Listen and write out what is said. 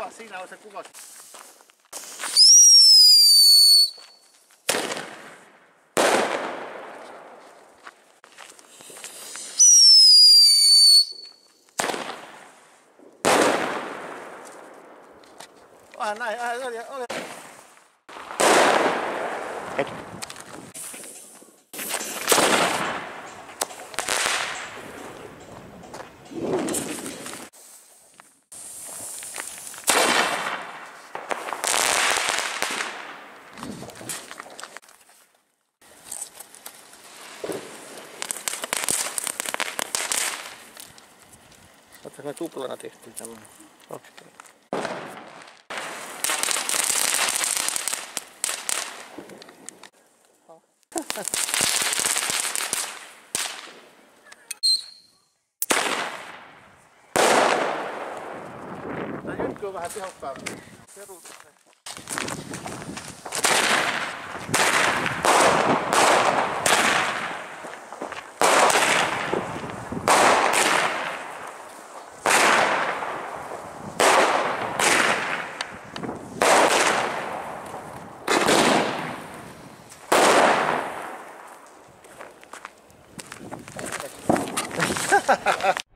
Ah, siinä on se kuva. Ah, näin, ah, oli, oli. Oletko me tuplana tehtiin tämmönen? Kaksi kertaa. Tää jytky on vähän tehokkaampi. Peruutus. ハハハハ!